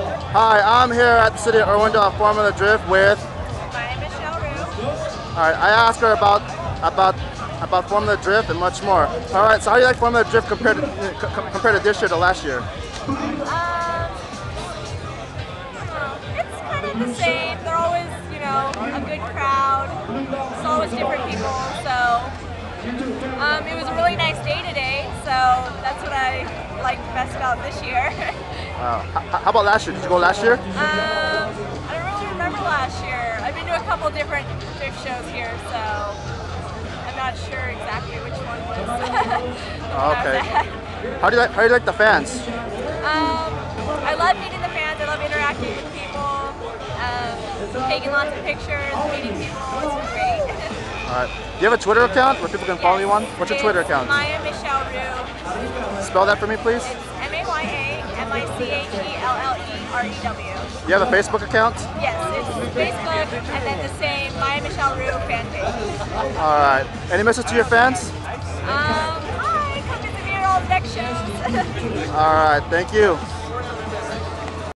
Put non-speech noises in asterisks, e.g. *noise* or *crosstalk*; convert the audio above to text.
Hi, I'm here at the city of Irwindale Formula Drift with. My name is Michelle Rew. All right, I asked her about about about Formula Drift and much more. All right, so how do you like Formula Drift compared to compared to this year to last year? Um, it's kind of the same. They're always, you know, a good crowd. It's always different people. So um, it was a really nice day today. So that's what I liked best about this year. *laughs* Wow. H- how about last year? Did you go last year? um, I don't really remember last year. I've been to a couple different drift shows here, so I'm not sure exactly which one was. *laughs* Oh, okay. How do you like how do you like the fans? Um, I love meeting the fans. I love interacting with people, um, taking lots of pictures, meeting people. It's great. *laughs* All right. Do you have a Twitter account where people can follow you on? What's your Twitter account? Maya Michelle Rew. Spell that for me, please. It's M A Y A M I C H E L L E R E W. Do you have a Facebook account? Yes, it's Facebook and then the same Maya Michelle Rew fan page. All right. Any message to your fans? Um, hi, come visit me at all the next shows. *laughs* All right. Thank you.